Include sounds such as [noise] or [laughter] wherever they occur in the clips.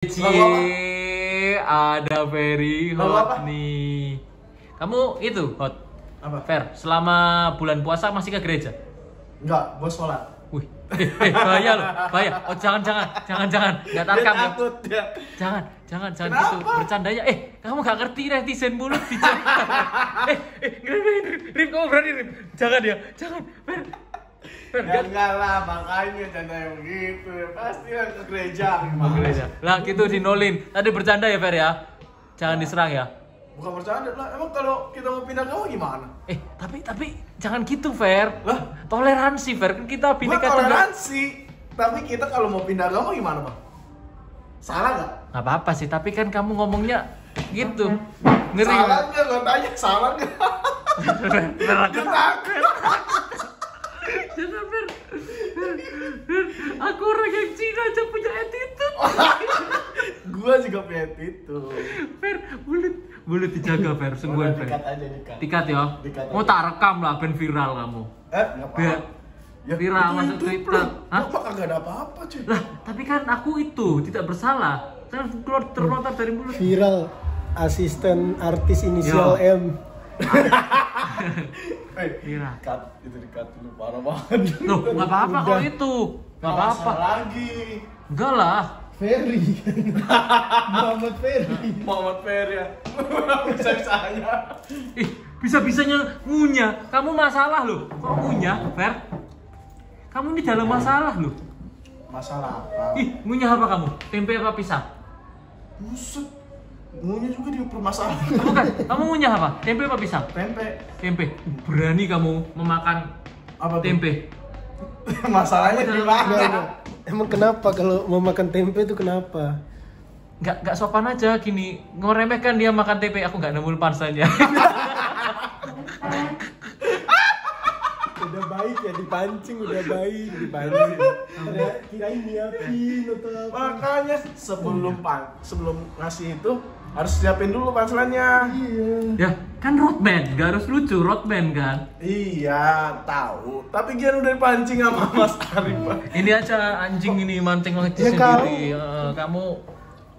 Cie, ada very hot nih. Kamu itu hot. Apa? Fair, selama bulan puasa masih ke gereja? Enggak, gue sholat. Wih, eh, eh, bahaya loh, bahaya. Oh jangan, jangan, jangan, jangan, nggak tarkam ya. takut. Jangan, jangan, jangan Kenapa? gitu. Bercandanya, eh, kamu gak ngerti netizen mulut bicara. [laughs] eh, eh, Rip, kamu berani Rip. Jangan ya, jangan. Fair, Ya nggak- enggak lah, makanya canda yang begitu. Pasti lah ke gereja. Ke gereja. Lah gitu dinolin. Tadi bercanda ya Fer ya. Jangan diserang ya. Bukan bercanda lah. Emang kalau kita mau pindah agama gimana? Eh, tapi tapi jangan gitu, Fer. Lah? Toleransi, Fer. Kan kita bineka tunggal. toleransi. Tapi kita kalau mau pindah agama gimana, Bang? Salah nggak? Nggak apa-apa sih, tapi kan kamu ngomongnya gitu. Ngeri. Salah nggak? Tanya, salah nggak? [laughs] Takut. Jangan, Fer, Aku orang yang Cina aja punya attitude. [laughs] Gua juga punya itu. Fer, mulut mulut dijaga, Fer. Sungguhan, Fer. Dikat aja, dikat. Tikat ya. Dikat Mau tak rekam lah ben viral kamu. Eh, Biar apa-apa. viral itu masuk YouTube Twitter. Hah? Kagak ada apa-apa, cuy. Lah, tapi kan aku itu tidak bersalah. Saya keluar terlontar dari mulut. viral asisten artis inisial Yo. M [laughs] Mira. dikat, itu dikat dulu parah banget. Loh, nggak apa-apa kalau itu. Nggak apa-apa. Lagi. Enggak lah. Ferry [laughs] Muhammad Ferry Muhammad Ferry ya. [laughs] Bisa-bisanya. Ih, bisa-bisanya ngunyah. Kamu masalah loh. Kok ngunyah, Fer? Kamu ini dalam masalah loh. Masalah apa? Ih, ngunyah apa kamu? Tempe apa pisang? Buset. Ngunya juga di permasalahan. Bukan, kamu ngunyah apa? Tempe apa pisang? Tempe. Tempe. Berani kamu memakan Apa tuh? tempe? [laughs] Masalahnya di mana? emang kenapa kalau mau makan tempe itu kenapa Nggak, nggak sopan aja gini. Ngeremehkan dia makan tempe. Aku nggak nemu pansanya. udah baik ya dipancing udah baik dipancing Ada kirain nyiapin atau apa Makanya sebelum pan, sebelum ngasih itu harus siapin dulu panselannya. iya ya, kan roadman. Nggak harus lucu, roadman kan. Iya, tahu. Tapi Gian udah dipancing sama [laughs] Mas Arif. Pak. Ini aja anjing ini mancing mancing Ya, sendiri. Eh, kamu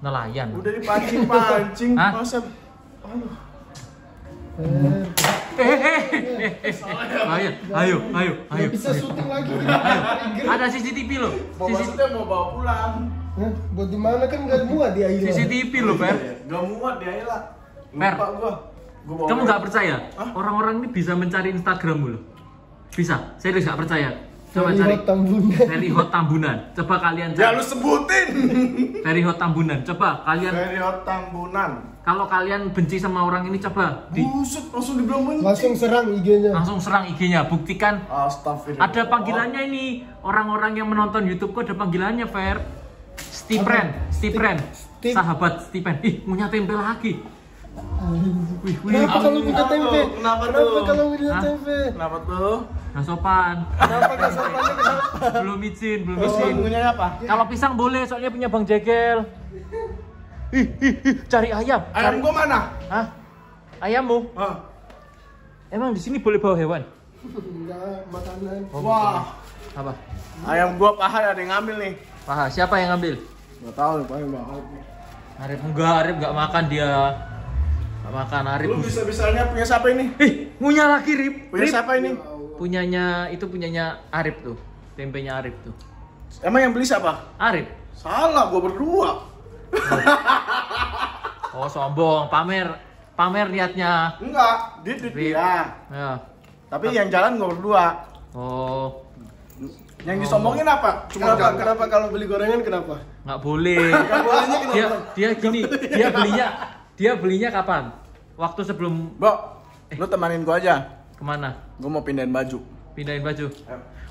nelayan. Udah dipancing-pancing, Hah? masa Aduh. Eh, eh, eh, eh, eh. Ayo, ayo, ayo, ayo. Bisa syuting lagi Ada CCTV loh. Mau maksudnya mau bawa pulang. Hah? buat di mana kan nggak muat di air CCTV loh, Fer. Gak muat dia ya lah. Fer. Lupa gua. Gua bawa Kamu nggak percaya? Orang-orang ini bisa mencari Instagram loh. Bisa. Serius nggak percaya? Coba Ferry cari. Hot Tambunan. Very Hot Tambunan. Coba kalian Ya cari. lu sebutin. [laughs] Very Hot Tambunan. Coba kalian Dari Hot Tambunan. kalau kalian benci sama orang ini coba di Buset, langsung dibilang benci. langsung serang IG-nya langsung serang IG-nya. Buktikan Astagfirullah. ada panggilannya ini. Orang-orang yang menonton YouTube-ku ada panggilannya, Fer. Stipren, Stipren. Stip- Sahabat Stipen. Ih, punya tempe lagi. Wih, wih. Kenapa kalau punya Kenapa tempe? tuh? Kenapa Kenapa kalau punya tempe? Kenapa tuh? Nah, sopan. Kenapa nggak sopannya kenapa? Belum izin, belum Terus izin. punya apa? Kalau pisang boleh, soalnya punya Bang Jegel. Ih, ih, ih, cari ayam. Ayam gua mana? Hah? Ayammu? Hah? Emang di sini boleh bawa hewan? Enggak, makanan. Wah, Apa? ayam gua paha ada yang ngambil nih. Paha, siapa yang ngambil? Gak tahu nih, paling banget. Arif enggak, Arif enggak makan dia. Enggak makan Arif. Lu bisa-bisanya punya siapa ini? Ih, ngunyah lagi Rip. Punya Rip. siapa ini? Punyanya itu punyanya Arif tuh. Tempenya Arif tuh. Emang yang beli siapa? Arif. Salah, gua berdua. [laughs] Oh, sombong, pamer pamer niatnya. Enggak, dia dia. Rip. dia. Ya. Tapi yang jalan gua berdua. Oh, Yang disombongin apa? Cuma Kenapa, kenapa kalau beli gorengan kenapa? nggak boleh. Nggak bolehnya kenapa? dia dia gini, dia belinya dia belinya kapan? Waktu sebelum Bo, lu temanin gua aja. ke mana? Gua mau pindahin baju. Pindahin baju.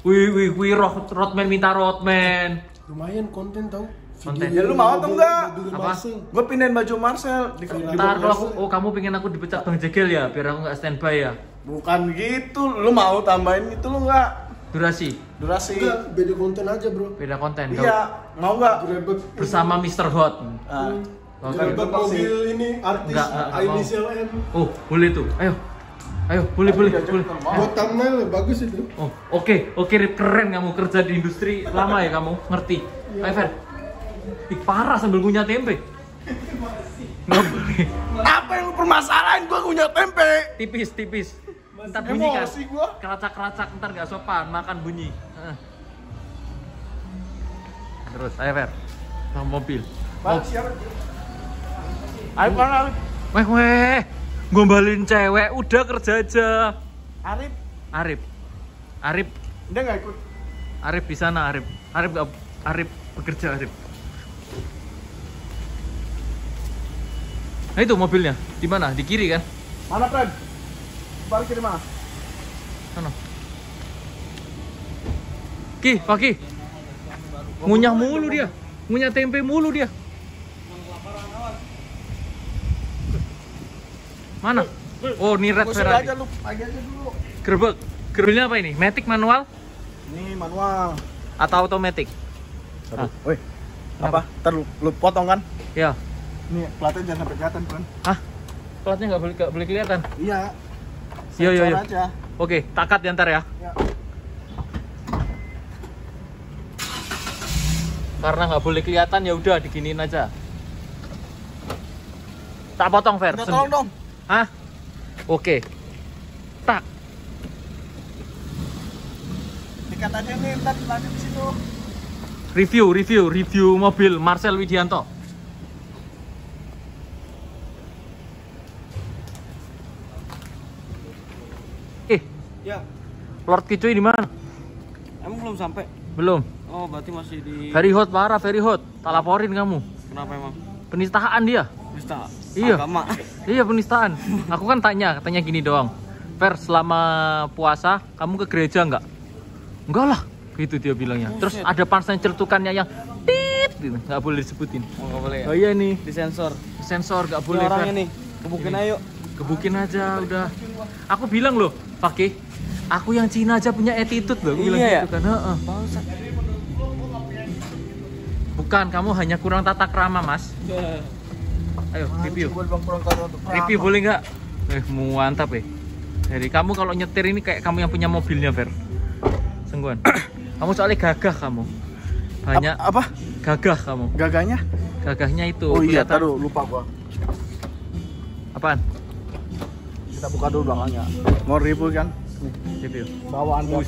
Wih, wih, wih, rot, Rodman minta Rodman. Lumayan konten tau. Konten. Ya, lu mau atau enggak? Apa? Gua pindahin baju Marcel di, di Ntar kalau aku, oh kamu pengen aku dipecat Bang Jegel ya, biar aku nggak standby ya. Bukan gitu, lu mau tambahin itu lu enggak? Durasi, Durasi. Enggak, beda konten aja bro. beda konten. Iya, mau enggak? Grebek Bersama Mr. Hot. Ah. Oke. Grebek mobil ini artis Enggak, enggak, inisial M. Oh, boleh tuh. Ayo. Ayo, boleh, boleh, boleh. Buat thumbnail bagus itu. Oh, oke, oke, Rip. keren kamu kerja di industri lama ya kamu, ngerti. Ayo, Fer. Ih, parah sambil ngunyah tempe. Nggak boleh. Apa yang lu permasalahin gua punya tempe? Tipis, tipis. Ntar bunyi kan. Emosi gua. Keracak-keracak ntar gak sopan, makan bunyi. Terus, ayo Fer. Ke mobil. Bang, siapa? Ayo Arif. Weh, weh. Gombalin cewek, udah kerja aja. Arif, Arif. Arif, dia nggak ikut. Arif di sana, Arif. Arif gak, Arif bekerja, Arif. Nah itu mobilnya, di mana? Di kiri kan? Mana Fred? Parkir di mana? Sana. Ki, Paki. Ngunyah mulu dia. Ngunyah tempe mulu dia. Mana? Oh, ini red Ferrari. aja lu, pagi aja dulu. Gerbek. Gerbeknya apa ini? Matic manual Ini manual. atau automatic? Ah. Woi, apa? Ntar lu, lu potong kan? Ya. Nih, platnya jangan sampai kelihatan, kan? Hah? Platnya nggak boleh nggak boleh kelihatan. Iya. Iya, iya, iya. aja. Oke, takat ya ntar ya. Ya. Karena nggak boleh kelihatan ya udah diginiin aja. Tak potong Fer. Sendi- tolong dong. Hah? Oke. Tak. Dikat aja nih, ntar di situ. Review, review, review mobil Marcel Widianto. Eh, Ya, Lord Kicuy di mana? emang belum sampai. Belum. Oh, berarti masih di Very hot parah, very hot. Tak laporin kamu. Kenapa emang? Penistaan dia. Bisa. Iya. Agama. Iya penistaan. Aku kan tanya, katanya gini doang. Fer, selama puasa kamu ke gereja nggak? Enggak lah, gitu dia bilangnya. Terus ada punchline celutukannya yang tit, gitu. nggak boleh disebutin. Oh, nggak boleh ya? Oh iya nih, Disensor. sensor nggak Boleh orangnya Fer. nih. Kebukin ayo. Kebukin aja udah. Aku bilang loh, pakai. Aku yang Cina aja punya attitude loh. Aku bilang Iya ya? gitu kan. Heeh. Bukan, kamu hanya kurang tata krama mas. Ayo, review. Bilang Review boleh nggak? Eh, mantap eh. Jadi kamu kalau nyetir ini kayak kamu yang punya mobilnya, Fer. Sengguan. [coughs] kamu soalnya gagah kamu. Banyak Ap- apa? gagah kamu. Gagahnya? Gagahnya itu. Oh iya, taruh lupa gua. Apaan? Kita buka dulu belakangnya. Mau review kan? Nih, Review. bawaan tiap,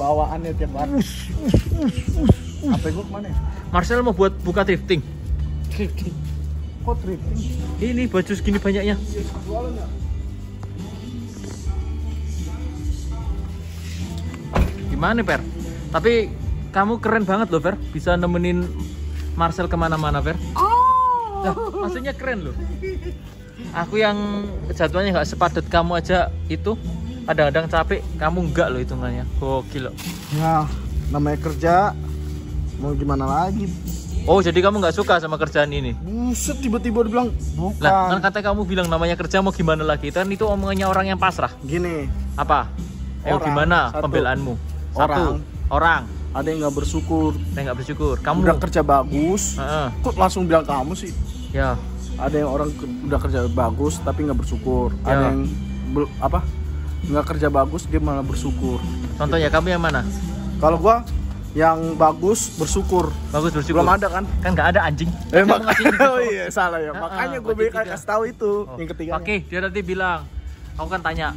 bawaannya tiap hari. HP gua ke mana? ya? Marcel mau buat buka drifting. Kok drifting? Ini baju segini banyaknya. Ya? Gimana, Per? Tapi kamu keren banget loh, Fer. Bisa nemenin Marcel ke mana-mana, Fer. Lah, maksudnya keren loh. [laughs] Aku yang jadwalnya nggak sepadat kamu aja itu kadang-kadang capek, kamu enggak loh hitungannya. Gokil loh. Ya, namanya kerja. Mau gimana lagi? Oh, jadi kamu nggak suka sama kerjaan ini? Buset, tiba-tiba dia bilang bukan. Lah, kan kata kamu bilang namanya kerja mau gimana lagi? Kan itu omongannya orang yang pasrah. Gini, Apa? Orang, gimana satu. pembelaanmu? Satu, Orang. orang. ada yang nggak bersyukur. Saya nggak bersyukur. Kamu. Udah kerja bagus, Heeh. kok langsung bilang kamu sih? Ya. Ada yang orang ke- udah kerja bagus tapi nggak bersyukur. Ya. Ada yang bel- apa? Nggak kerja bagus dia malah bersyukur. Contohnya kamu yang mana? Kalau gua yang bagus bersyukur. Bagus bersyukur. Belum ada kan? Kan nggak ada anjing. Eh, mak- info. [laughs] oh iya salah ya. Ah, Makanya ah, gue bagi tiga. kasih tahu itu Oh. yang ketiga. Oke, dia nanti bilang, aku kan tanya,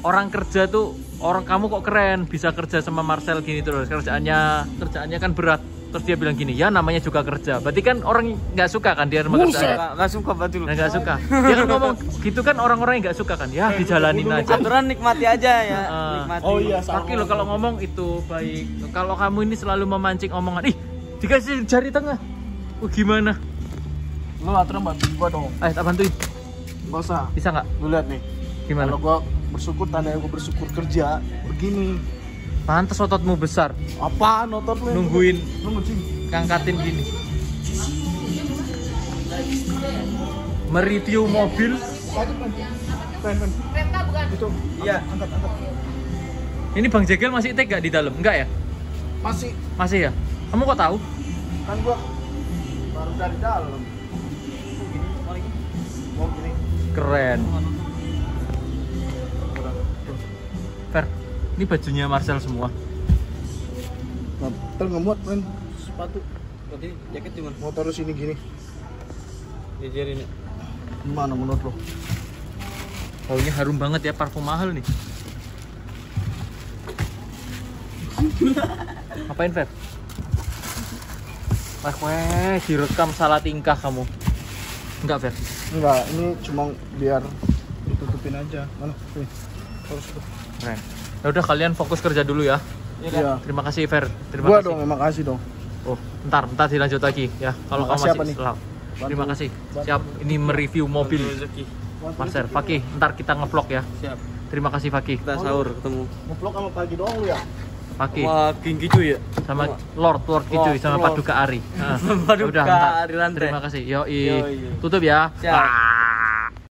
orang kerja tuh, orang kamu kok keren, bisa kerja sama Marcel gini terus, kerjaannya, kerjaannya kan berat. Terus dia bilang gini, ya namanya juga kerja. Berarti kan orang nggak suka kan dia sama kerjaan. Nggak nggak suka nggak suka. Dia kan ngomong gitu kan orang-orang yang nggak suka kan, ya dijalanin aja. Aturan nikmati aja ya. Nikmati. Oh iya. Kaki lo kalau ngomong itu baik. Kalau kamu ini selalu memancing omongan, ih dikasih jari tengah. Oh, gimana? Lu aturan bantu gua dong. Eh, tak bantuin. Gak usah. Bisa nggak? Lu lihat nih. Gimana? Kalau gua bersyukur tanda gua bersyukur kerja begini. Pantes ototmu besar. Apaan otot lu? Nungguin Nunggu cing. ngangkatin gini. Mereview mobil. Pen, pen. Itu. Iya. Angkat, angkat. Ini Bang Jegel masih tag gak di dalam? Enggak ya? Masih Masih ya? Kamu kok tahu? kan gua baru dari dalam. Keren. Ini bajunya Marcel semua. Ntar ngemuat men sepatu. Ini jaket mana? Mau taruh sini gini. Jajarin ya. Gimana menurut lo? Baunya harum banget ya, parfum mahal nih. [laughs] Ngapain, Fer? Wah, weh, direkam salah tingkah kamu. Enggak, Fer. Enggak, ini cuma biar ditutupin aja. Mana? Nih. Terus tuh. Keren. Ya udah kalian fokus kerja dulu ya. Iya. Terima kasih, Fer. Terima Gua kasih. dong, emang kasih dong. Oh, ntar, ntar dilanjut lagi ya. Kalau kamu masih nih? setelah. Terima kasih. bantu- Siap. Ini mereview mobil. Marcel, Fakih, ntar kita ngevlog ya. Siap. Terima kasih Fakih. Kita sahur ketemu. Ngevlog sama pagi doang lu ya? Fakih Wah, King Kicu ya. sama Lord Lord Lord, sama Lord. Paduka Ari. [laughs] Nah, Paduka udah, ntar. Ari. Terima kasih. Yo, Yoi. tutup ya. Siap. Bye.